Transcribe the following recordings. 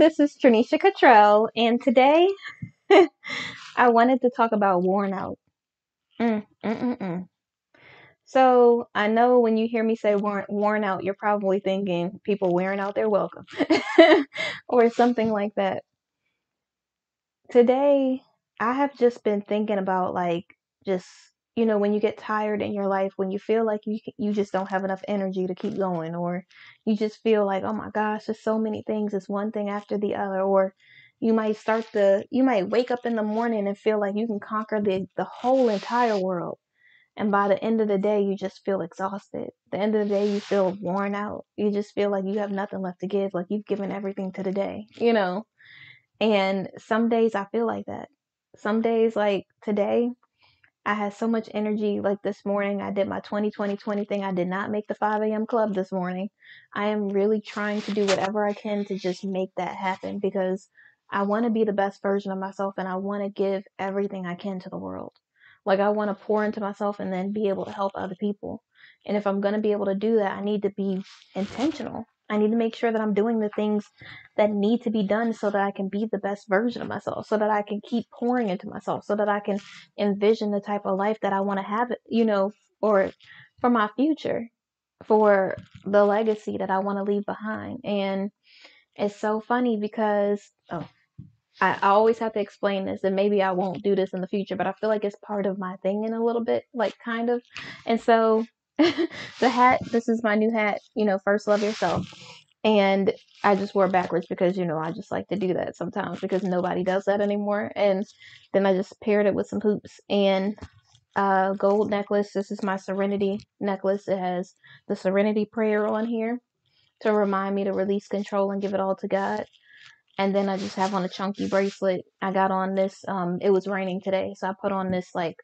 this is Trinesha Catrell, and today I wanted to talk about worn out. Mm, mm, mm, mm. So I know when you hear me say worn, worn out, you're probably thinking people wearing out their welcome or something like that. Today, I have just been thinking about like just you know when you get tired in your life when you feel like you you just don't have enough energy to keep going or you just feel like oh my gosh there's so many things it's one thing after the other or you might start the you might wake up in the morning and feel like you can conquer the the whole entire world and by the end of the day you just feel exhausted. The end of the day you feel worn out. You just feel like you have nothing left to give like you've given everything to the day you know? And some days i feel like that. Some days like today I had so much energy. Like this morning, I did my 20 20 20 thing. I did not make the 5 a.m. club this morning. I am really trying to do whatever I can to just make that happen because I want to be the best version of myself and I want to give everything I can to the world. Like, I want to pour into myself and then be able to help other people. And if I'm going to be able to do that, I need to be intentional. I need to make sure that I'm doing the things that need to be done so that I can be the best version of myself, so that I can keep pouring into myself, so that I can envision the type of life that I want to have, you know, or for my future, for the legacy that I want to leave behind. And it's so funny because, oh, I, I always have to explain this, and maybe I won't do this in the future, but I feel like it's part of my thing in a little bit, like kind of. And so the hat, this is my new hat, you know, first love yourself. And I just wore backwards because, you know, I just like to do that sometimes because nobody does that anymore. And then I just paired it with some hoops and uh gold necklace. This is my serenity necklace. It has the serenity prayer on here to remind me to release control and give it all to God. And then I just have on a chunky bracelet. I got on this um it was raining today, so I put on this like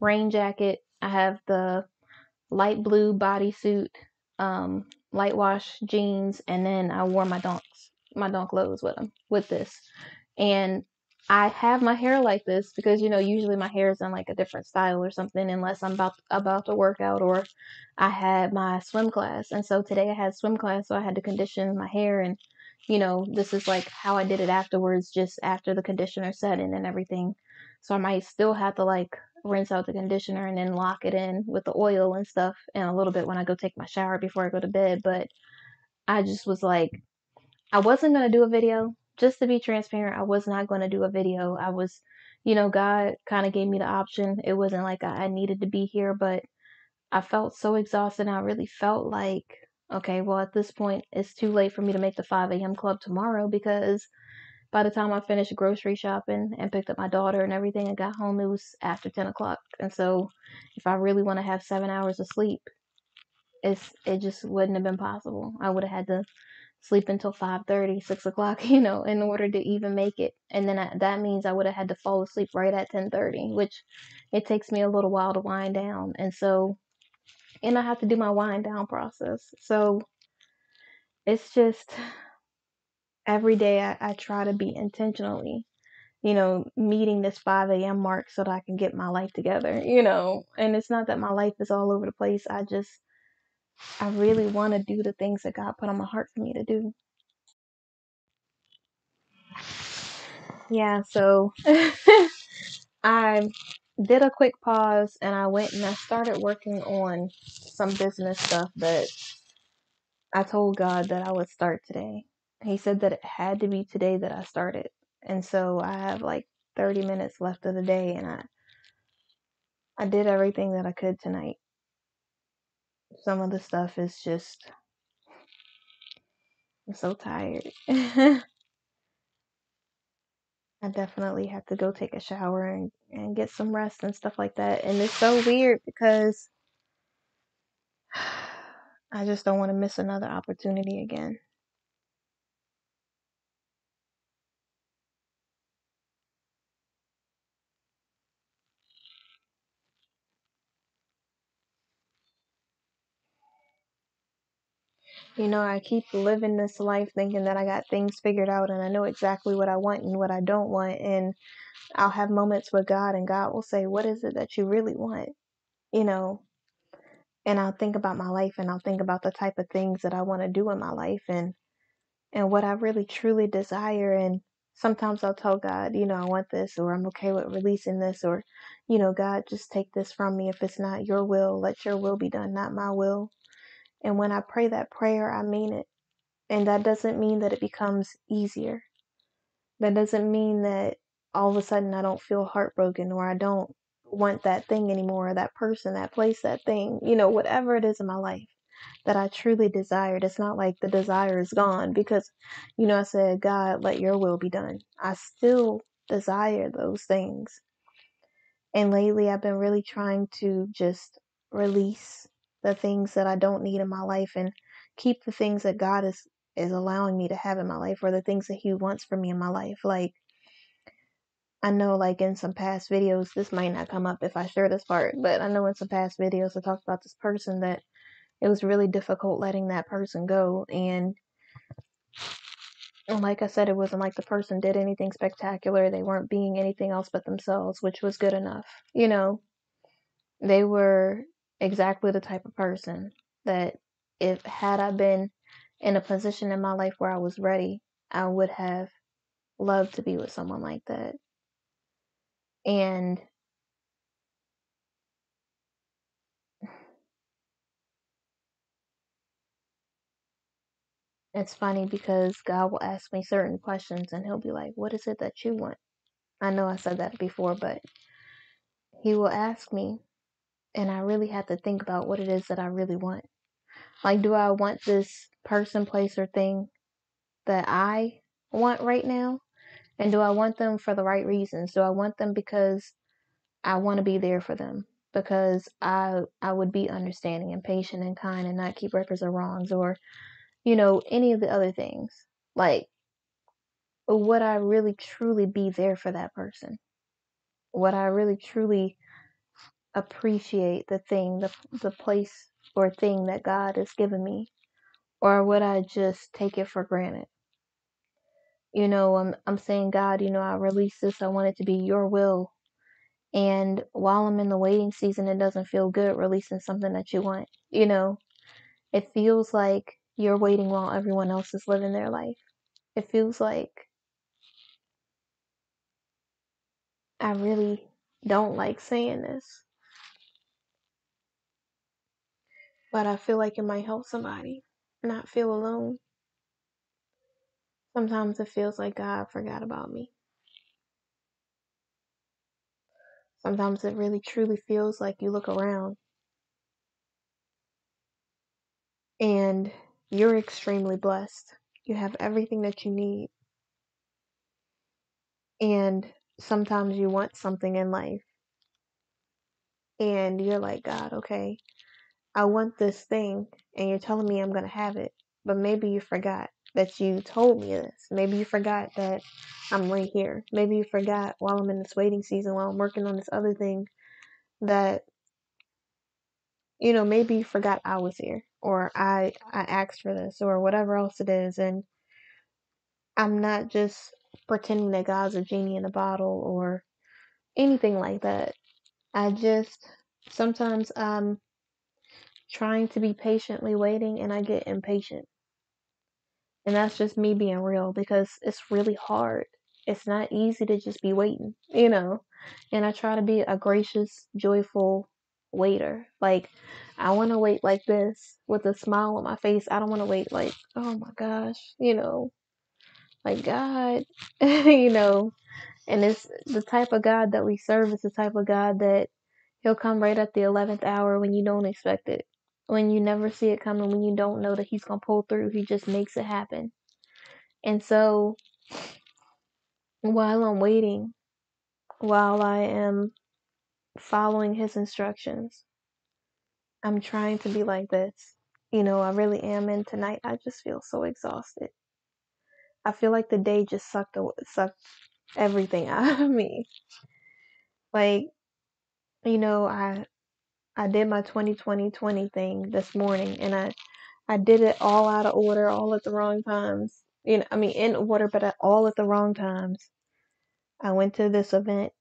rain jacket. I have the light blue bodysuit, um, light wash jeans, and then I wore my Dunks, my Dunk lows with them, with this. And I have my hair like this because you know usually my hair is in like a different style or something unless I'm about about to work out or I had my swim class and so today I had swim class so I had to condition my hair and you know this is like how I did it afterwards just after the conditioner set in and everything so I might still have to like rinse out the conditioner and then lock it in with the oil and stuff and a little bit when I go take my shower before I go to bed. But I just was like, I wasn't going to do a video. Just to be transparent, I was not going to do a video. I was, you know, God kind of gave me the option. It wasn't like I needed to be here, but I felt so exhausted. I really felt like, okay, well, at this point, it's too late for me to make the 5 a.m. club tomorrow because by the time I finished grocery shopping and picked up my daughter and everything and got home, it was after 10 o'clock. And so, if I really want to have seven hours of sleep, it's it just wouldn't have been possible. I would have had to sleep until 5:30, 6 o'clock, you know, in order to even make it. And then I, that means I would have had to fall asleep right at 10:30, which it takes me a little while to wind down. And so, and I have to do my wind down process. So, it's just every day I, I try to be intentionally, you know, meeting this 5 a.m. mark so that I can get my life together, you know. And it's not that my life is all over the place. I just, I really want to do the things that God put on my heart for me to do. Yeah, so I did a quick pause and I went and I started working on some business stuff that I told God that I would start today he said that it had to be today that I started. And so I have like 30 minutes left of the day and I I did everything that I could tonight. Some of the stuff is just I'm so tired. I definitely have to go take a shower and, and get some rest and stuff like that. And it's so weird because I just don't want to miss another opportunity again. You know, I keep living this life thinking that I got things figured out and I know exactly what I want and what I don't want. And I'll have moments with God, and God will say, What is it that you really want? You know, and I'll think about my life and I'll think about the type of things that I want to do in my life. And and what I really truly desire. And sometimes I'll tell God, you know, I want this, or I'm okay with releasing this, or, you know, God, just take this from me. If it's not your will, let your will be done, not my will. And when I pray that prayer, I mean it. And that doesn't mean that it becomes easier. That doesn't mean that all of a sudden I don't feel heartbroken or I don't want that thing anymore, or that person, that place, that thing, you know, whatever it is in my life that I truly desired. It's not like the desire is gone because, you know, I said, God, let your will be done. I still desire those things. And lately, I've been really trying to just release the things that I don't need in my life and keep the things that God is is allowing me to have in my life or the things that he wants for me in my life like I know like in some past videos this might not come up if I share this part but I know in some past videos I talked about this person that it was really difficult letting that person go and like I said, it wasn't like the person did anything spectacular. They weren't being anything else but themselves, which was good enough. You know, they were exactly the type of person that if had I been in a position in my life where I was ready, I would have loved to be with someone like that. And it's funny because God will ask me certain questions and he'll be like, What is it that you want? I know I said that before, but he will ask me and I really have to think about what it is that I really want. Like, do I want this person, place, or thing that I want right now? And do I want them for the right reasons? Do I want them because I want to be there for them? Because I I would be understanding and patient and kind and not keep records of wrongs or, you know, any of the other things. Like, would I really truly be there for that person? Would I really truly appreciate the thing, the the place or thing that God has given me? Or would I just take it for granted? You know, I'm I'm saying, God, you know, I release this. I want it to be your will. And while I'm in the waiting season, it doesn't feel good releasing something that you want. You know, it feels like you're waiting while everyone else is living their life. It feels like I really don't like saying this, but I feel like it might help somebody not feel alone. Sometimes it feels like God forgot about me. Sometimes it really truly feels like you look around and you're extremely blessed. You have everything that you need. And sometimes you want something in life and you're like, God, okay, I want this thing and you're telling me I'm going to have it. But maybe you forgot that you told me this. Maybe you forgot that I'm right here. Maybe you forgot while I'm in this waiting season, while I'm working on this other thing, that, you know, maybe you forgot I was here or I, I asked for this or whatever else it is. And I'm not just pretending that God's a genie in a bottle or anything like that. I just sometimes I'm trying to be patiently waiting and I get impatient. And that's just me being real because it's really hard. It's not easy to just be waiting, you know. And I try to be a gracious, joyful waiter. Like I want to wait like this with a smile on my face. I don't want to wait like, oh my gosh, you know, like God, you know. And it's the type of God that we serve is the type of God that He'll come right at the 11th hour when you don't expect it. When you never see it coming, when you don't know that He's going to pull through, He just makes it happen. And so while I'm waiting, while I am following His instructions, I'm trying to be like this. You know, I really am. And tonight, I just feel so exhausted. I feel like the day just sucked sucked everything out of me. Like, you know, I I did my 2020 thing this morning and I I did it all out of order, all at the wrong times. You know, I mean in order but at all at the wrong times. I went to this event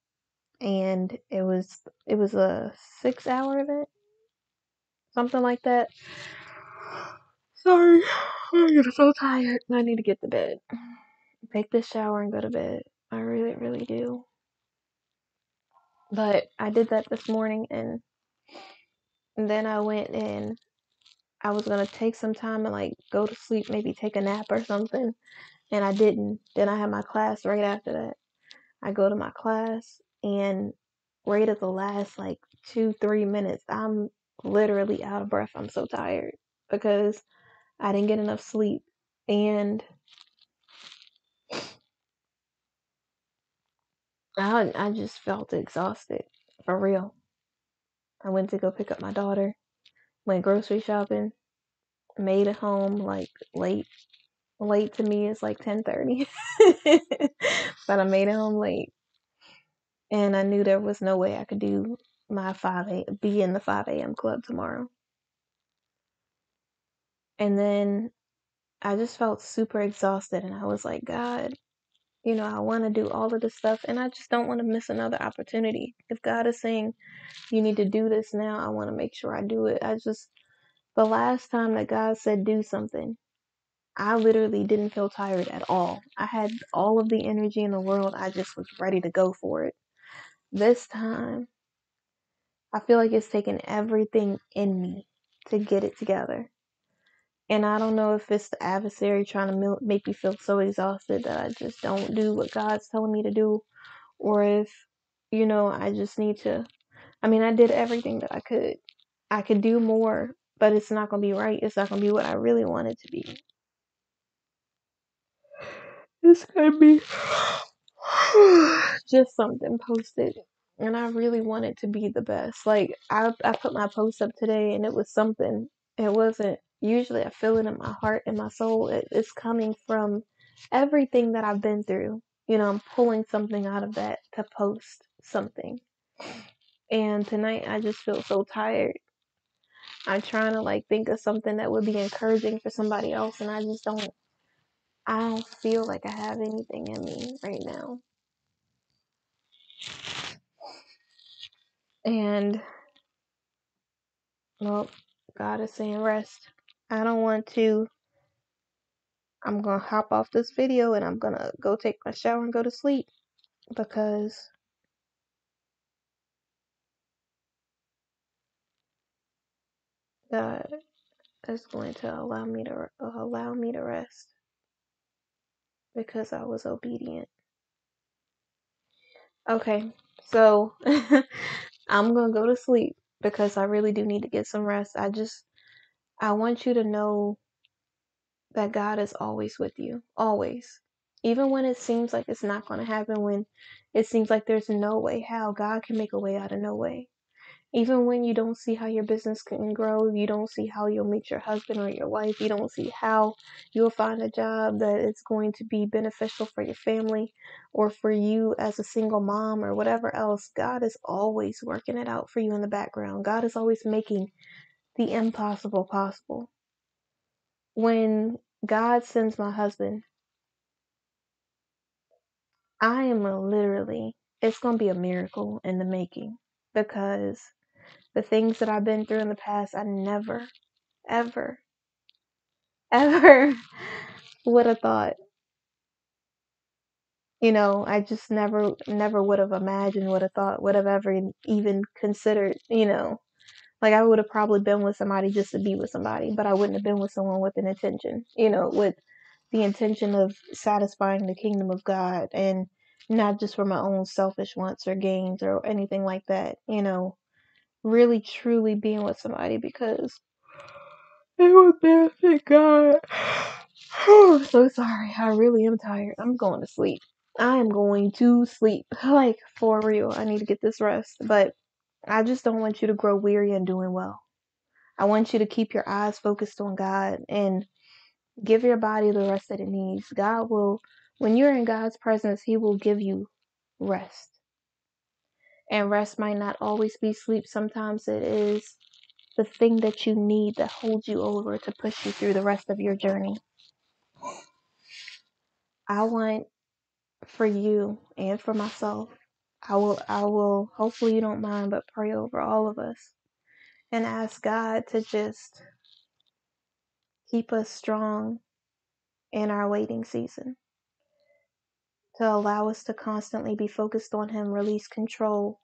and it was it was a 6-hour event. Something like that. Sorry. I'm so tired. I need to get to bed. Take this shower and go to bed. I really, really do. But I did that this morning and then I went and I was gonna take some time and like go to sleep, maybe take a nap or something. And I didn't. Then I had my class right after that. I go to my class and right at the last like two, three minutes, I'm literally out of breath. I'm so tired because I didn't get enough sleep. And I I just felt exhausted for real. I went to go pick up my daughter, went grocery shopping, made it home like late. Late to me is like 10:30. but I made it home late and I knew there was no way I could do my 5 a be in the 5 a.m. club tomorrow. And then I just felt super exhausted and I was like, God, you know, I want to do all of this stuff and I just don't want to miss another opportunity. If God is saying you need to do this now, I want to make sure I do it. I just the last time that God said do something, I literally didn't feel tired at all. I had all of the energy in the world. I just was ready to go for it. This time, I feel like it's taken everything in me to get it together. And I don't know if it's the adversary trying to make me feel so exhausted that I just don't do what God's telling me to do, or if, you know, I just need to. I mean, I did everything that I could. I could do more, but it's not going to be right. It's not going to be what I really want it to be. It's going to be just something posted. And I really wanted to be the best. Like, I, I put my post up today and it was something. It wasn't usually I feel it in my heart and my soul. It, it's coming from everything that I've been through. You know, I'm pulling something out of that to post something. And tonight I just feel so tired. I'm trying to like think of something that would be encouraging for somebody else and I just don't I don't feel like I have anything in me right now. And well, God is saying rest. I don't want to I'm gonna hop off this video and I'm gonna go take my shower and go to sleep because God is going to allow me to allow me to rest because I was obedient. Okay, so I'm gonna go to sleep because I really do need to get some rest. I just I want you to know that God is always with you, always. Even when it seems like it's not going to happen, when it seems like there's no way how, God can make a way out of no way. Even when you don't see how your business can grow, you don't see how you'll meet your husband or your wife, you don't see how you'll find a job that is going to be beneficial for your family or for you as a single mom or whatever else, God is always working it out for you in the background. God is always making the impossible possible. When God sends my husband, I am literally, it's going to be a miracle in the making because the things that I've been through in the past, I never, ever, ever would have thought. You know, I just never, never would have imagined, would have thought, would have ever even considered, you know, like I would have probably been with somebody just to be with somebody, but I wouldn't have been with someone with an intention, you know, with the intention of satisfying the kingdom of God and not just for my own selfish wants or gains or anything like that, you know, really truly being with somebody because it would benefit God. Oh, so sorry. I really am tired. I'm going to sleep. I am going to sleep. Like, for real. I need to get this rest. But I just don't want you to grow weary in doing well. I want you to keep your eyes focused on God and give your body the rest that it needs. God will, when you're in God's presence, He will give you rest. And rest might not always be sleep, sometimes it is the thing that you need that holds you over to push you through the rest of your journey. I want for you and for myself. I will I will hopefully you don't mind but pray over all of us and ask God to just keep us strong in our waiting season, to allow us to constantly be focused on Him, release control,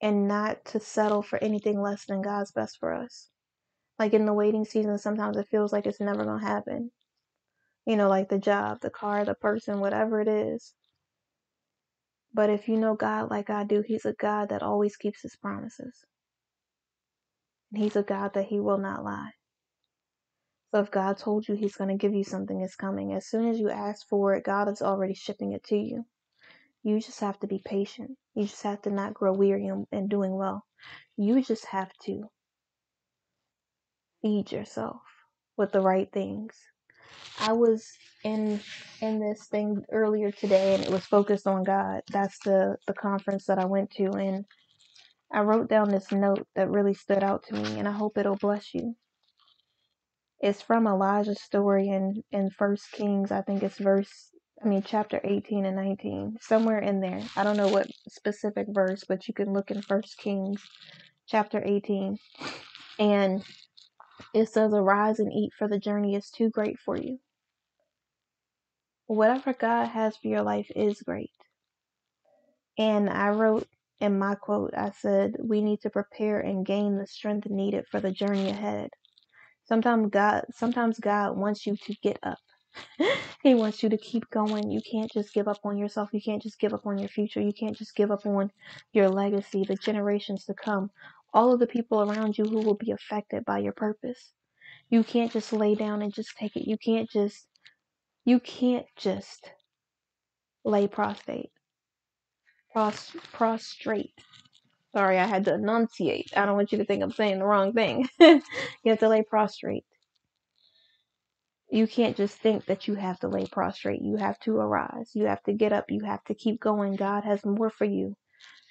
and not to settle for anything less than God's best for us. Like in the waiting season, sometimes it feels like it's never going to happen. You know, like the job, the car, the person, whatever it is. But if you know God like I do, He's a God that always keeps His promises. And He's a God that He will not lie. So if God told you He's going to give you something, it's coming. As soon as you ask for it, God is already shipping it to you. You just have to be patient. You just have to not grow weary in, in doing well. You just have to feed yourself with the right things. I was in in this thing earlier today and it was focused on God. That's the the conference that I went to and I wrote down this note that really stood out to me and I hope it'll bless you. It's from Elijah's story in in First Kings. I think it's verse I mean chapter 18 and 19. Somewhere in there. I don't know what specific verse, but you can look in First Kings chapter 18 and it says arise and eat for the journey is too great for you. Whatever God has for your life is great. And I wrote in my quote, I said, we need to prepare and gain the strength needed for the journey ahead. Sometimes God, sometimes God wants you to get up. he wants you to keep going. You can't just give up on yourself. You can't just give up on your future. You can't just give up on your legacy, the generations to come, all of the people around you who will be affected by your purpose. You can't just lay down and just take it. You can't just, you can't just lay prostrate. Pros- prostrate. Sorry, I had to enunciate. I don't want you to think I'm saying the wrong thing. you have to lay prostrate. You can't just think that you have to lay prostrate. You have to arise. You have to get up. You have to keep going. God has more for you.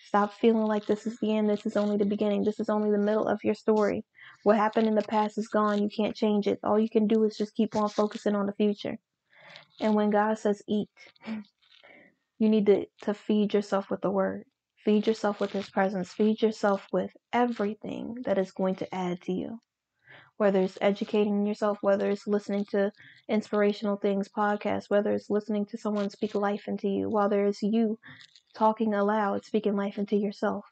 Stop feeling like this is the end. This is only the beginning. This is only the middle of your story. What happened in the past is gone. You can't change it. All you can do is just keep on focusing on the future. And when God says eat, you need to, to feed yourself with the word. Feed yourself with his presence. Feed yourself with everything that is going to add to you. Whether it's educating yourself, whether it's listening to inspirational things, podcasts, whether it's listening to someone speak life into you, whether it's you talking aloud, speaking life into yourself.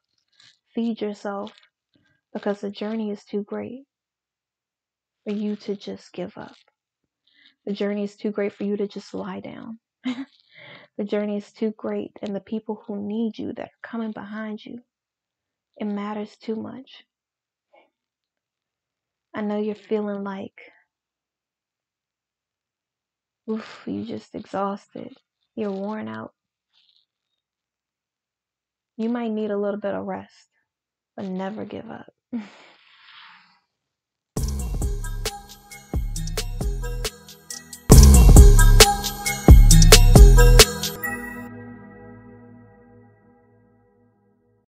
Feed yourself because the journey is too great for you to just give up. The journey is too great for you to just lie down. the journey is too great, and the people who need you that are coming behind you, it matters too much. I know you're feeling like, oof, you just exhausted. You're worn out. You might need a little bit of rest, but never give up.